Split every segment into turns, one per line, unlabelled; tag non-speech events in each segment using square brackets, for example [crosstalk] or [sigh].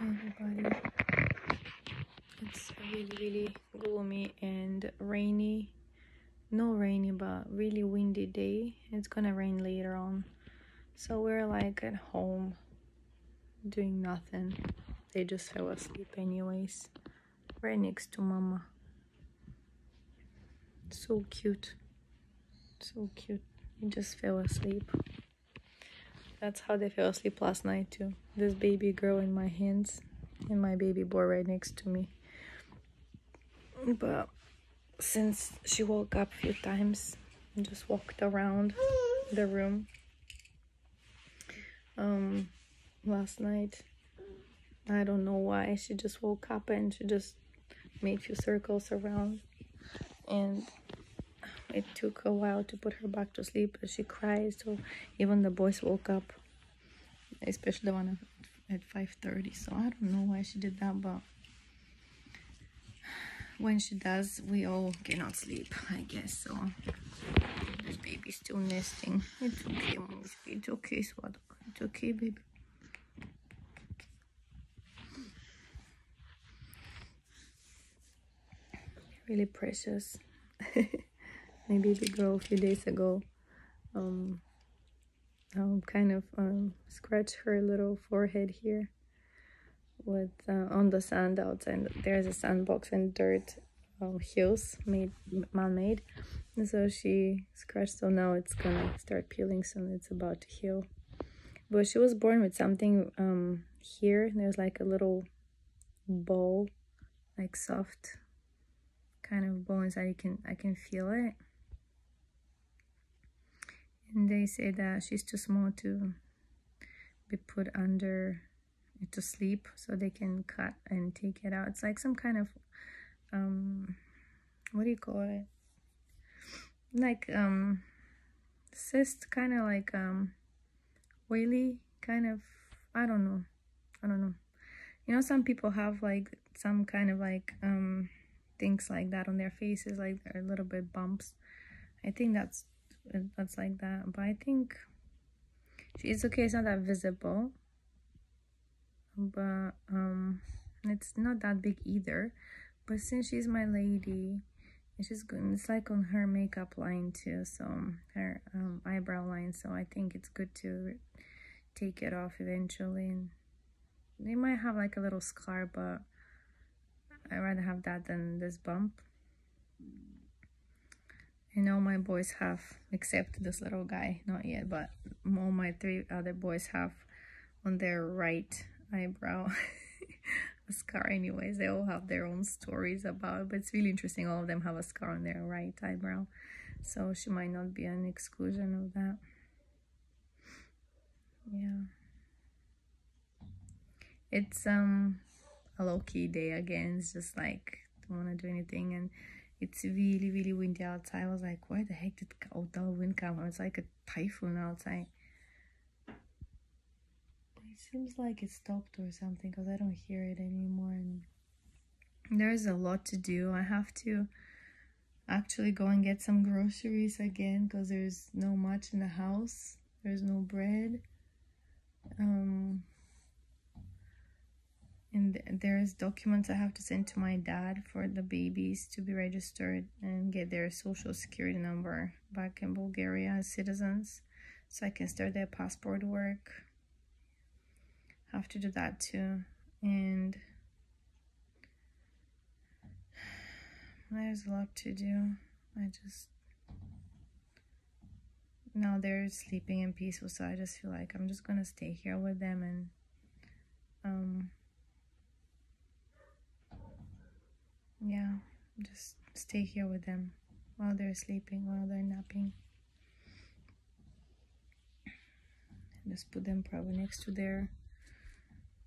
Oh, everybody. It's really, really gloomy and rainy. No rainy, but really windy day. It's gonna rain later on. So we're like at home doing nothing. They just fell asleep anyways. Right next to mama. So cute. So cute. He just fell asleep. That's how they fell asleep last night too. This baby girl in my hands and my baby boy right next to me. But since she woke up a few times and just walked around the room um last night i don't know why she just woke up and she just made few circles around and it took a while to put her back to sleep she cried so even the boys woke up especially the one at 5.30 so i don't know why she did that but when she does we all cannot sleep i guess so this baby's still nesting. It's okay it's okay Swadok. it's okay baby. Really precious [laughs] my baby girl a few days ago um um kind of um scratched her little forehead here with uh, on the sand outside. There's a sandbox and dirt um, hills made man-made. So she scratched so now it's gonna start peeling soon. It's about to heal. But she was born with something um here. There's like a little ball like soft kind of bones that you can I can feel it and they say that she's too small to be put under to sleep so they can cut and take it out. It's like some kind of um what do you call it? Like um cyst kind of like um oily kind of I don't know. I don't know. You know some people have like some kind of like um things like that on their faces like a little bit bumps. I think that's that's like that. But i think it's okay. It's not that visible. But um it's not that big either. But since she's my lady it's just good it's like on her makeup line too so her um, eyebrow line. So i think it's good to take it off eventually. And they might have like a little scar but I'd rather have that than this bump. I know my boys have, except this little guy, not yet, but all my three other boys have on their right eyebrow [laughs] a scar anyways. They all have their own stories about it, but it's really interesting. All of them have a scar on their right eyebrow. So she might not be an exclusion of that. Yeah. It's, um, a low-key day again it's just like don't want to do anything and it's really really windy outside. I was like why the heck did all the wind come? It's like a typhoon outside. It seems like it stopped or something because i don't hear it anymore and there's a lot to do. I have to actually go and get some groceries again because there's no much in the house. There's no bread. Um and there's documents I have to send to my dad for the babies to be registered and get their social security number back in Bulgaria as citizens so I can start their passport work. Have to do that too. And there's a lot to do. I just now they're sleeping in peaceful so I just feel like I'm just gonna stay here with them and just stay here with them while they're sleeping, while they're napping. Just put them probably next to their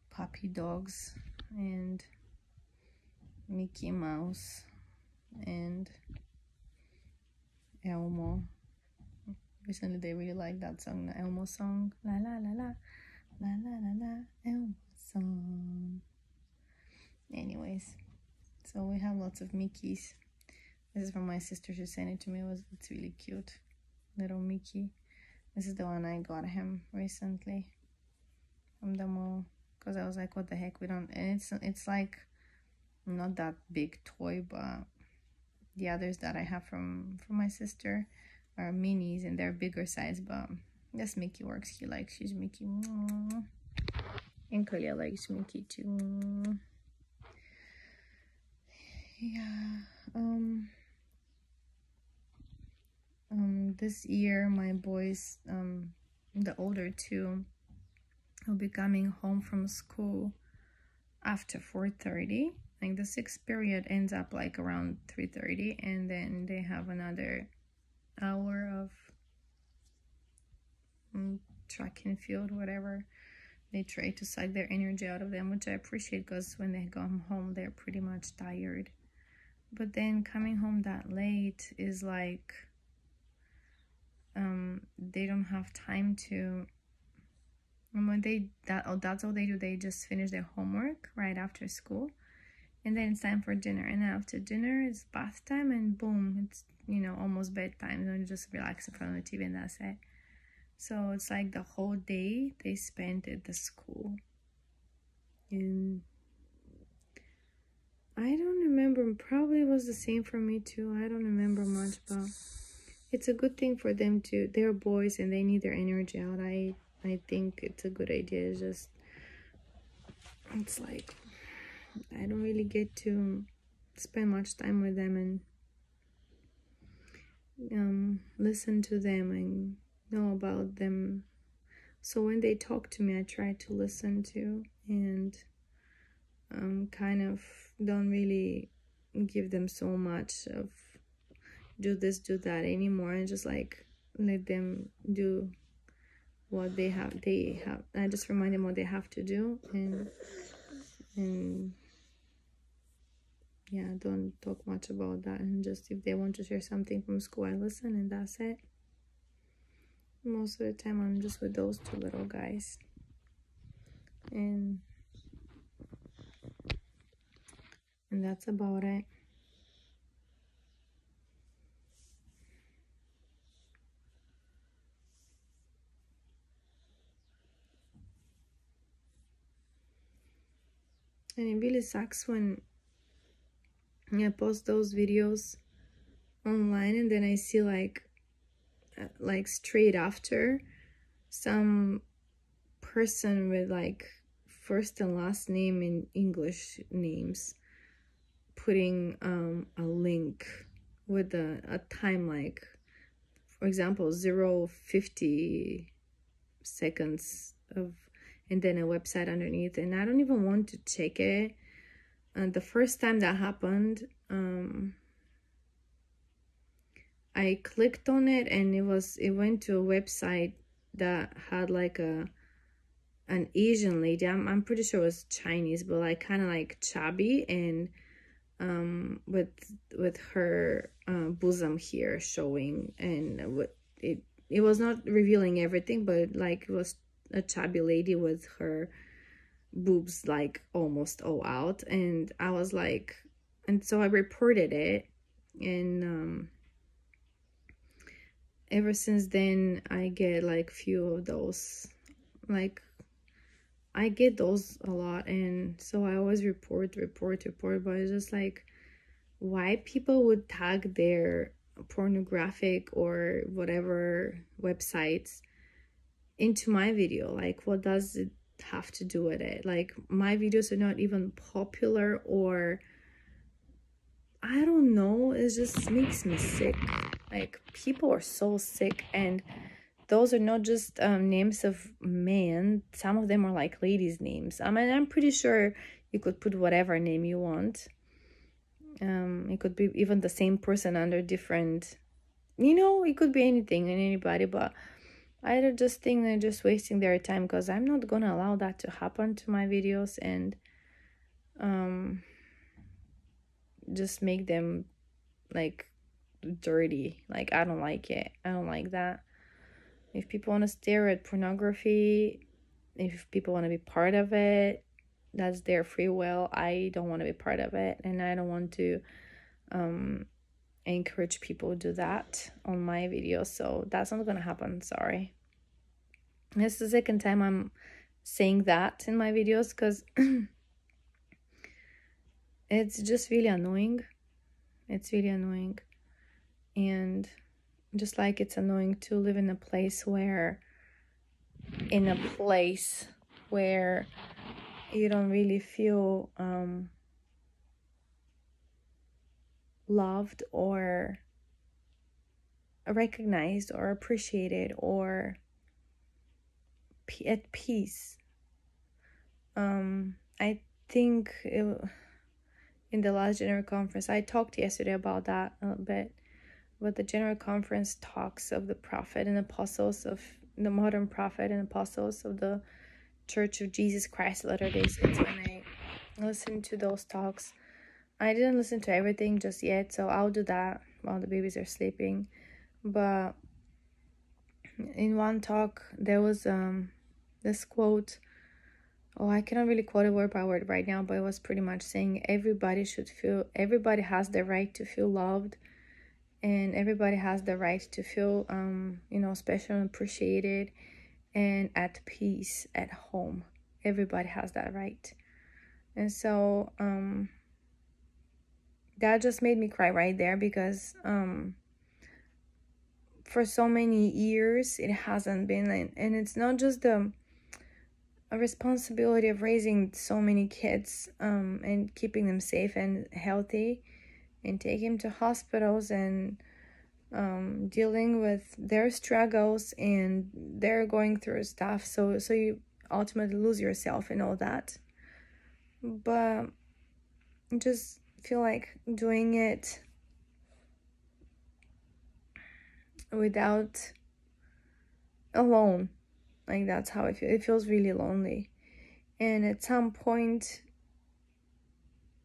puppy dogs and Mickey Mouse and Elmo. Recently they really like that song, the Elmo song. La la la la la la la la Elmo song. Anyways so we have lots of Mickeys. This is from my sister. She sent it to me. It was It's really cute. Little Mickey. This is the one I got him recently from the mall. because I was like, what the heck, we don't, and it's, it's like not that big toy, but the others that I have from, from my sister are minis and they're bigger size, but this Mickey works. He likes his Mickey. And Kalia likes Mickey too. Yeah. Um. Um. This year, my boys, um, the older two, will be coming home from school after 4:30. Like the sixth period ends up like around 3:30, and then they have another hour of um, track and field, whatever. They try to suck their energy out of them, which I appreciate because when they come home, they're pretty much tired. But then coming home that late is like um, they don't have time to. And when they that oh, that's all they do. They just finish their homework right after school, and then it's time for dinner. And after dinner, it's bath time, and boom, it's you know almost bedtime. And just relax in front of the TV, and that's it. So it's like the whole day they spent at the school. And I don't remember, probably was the same for me too. I don't remember much, but it's a good thing for them to, they're boys and they need their energy out. I, I think it's a good idea. It's just, it's like, I don't really get to spend much time with them and um, listen to them and know about them. So when they talk to me, I try to listen to and um, kind of don't really give them so much of do this, do that anymore, and just like let them do what they have. They have. I just remind them what they have to do, and and yeah, don't talk much about that. And just if they want to share something from school, I listen, and that's it most of the time I'm just with those two little guys. And and that's about it. And it really sucks when I post those videos online and then I see like uh, like straight after some person with like first and last name in English names putting um, a link with a, a time like for example 0 50 seconds of and then a website underneath and I don't even want to check it and the first time that happened um I clicked on it and it was it went to a website that had like a an Asian lady. I'm I'm pretty sure it was Chinese, but like kind of like chubby and um with with her uh, bosom here showing and what it it was not revealing everything, but like it was a chubby lady with her boobs like almost all out. And I was like and so I reported it. And um ever since then i get like few of those like i get those a lot and so i always report report report but it's just like why people would tag their pornographic or whatever websites into my video like what does it have to do with it? Like my videos are not even popular or i don't know it just makes me sick. Like people are so sick and those are not just um, names of men. Some of them are like ladies' names. I mean, I'm pretty sure you could put whatever name you want. Um, it could be even the same person under different, you know, it could be anything and anybody. But I just think they're just wasting their time because I'm not gonna allow that to happen to my videos and um, just make them like dirty. Like, I don't like it. I don't like that. If people want to stare at pornography, if people want to be part of it, that's their free will. I don't want to be part of it, and I don't want to um, encourage people to do that on my videos. So that's not gonna happen. Sorry. This is the second time I'm saying that in my videos because [clears throat] it's just really annoying. It's really annoying. And just like it's annoying to live in a place where, in a place where you don't really feel um, loved or recognized or appreciated or at peace. Um, I think it, in the last general conference, I talked yesterday about that a little bit. But the general conference talks of the prophet and apostles of the modern prophet and apostles of the Church of Jesus Christ Latter Day Saints. When I listened to those talks, I didn't listen to everything just yet, so I'll do that while the babies are sleeping. But in one talk, there was um this quote oh i cannot really quote it word by word right now but it was pretty much saying everybody should feel everybody has the right to feel loved and everybody has the right to feel um you know special and appreciated and at peace at home. Everybody has that right. And so um that just made me cry right there because um for so many years it hasn't been and it's not just the responsibility of raising so many kids um, and keeping them safe and healthy and take him to hospitals and um, dealing with their struggles and they're going through stuff so so you ultimately lose yourself and all that but just feel like doing it without alone like that's how it feels. It feels really lonely. And at some point,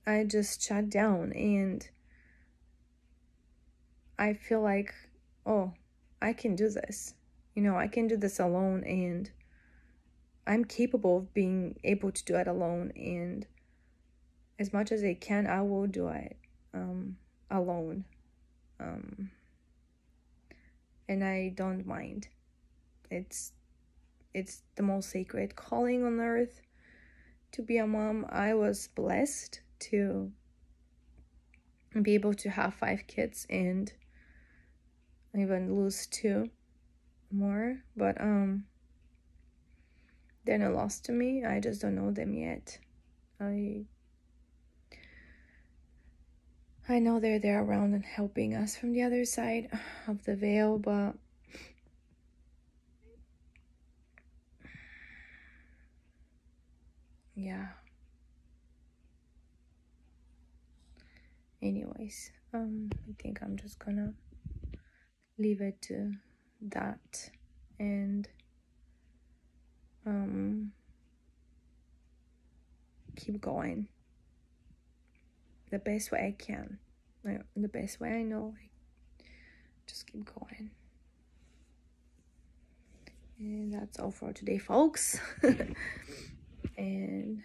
I just shut down and I feel like, oh, I can do this. You know, I can do this alone and I'm capable of being able to do it alone. And as much as I can, I will do it um, alone. Um, and I don't mind. It's it's the most sacred calling on earth to be a mom. I was blessed to be able to have five kids and even lose two more, but um they're not lost to me. I just don't know them yet. I I know they're there around and helping us from the other side of the veil, but yeah anyways um i think i'm just gonna leave it to that. And um keep going. The best way i can. The best way i know like, just keep going. And that's all for today folks. [laughs] And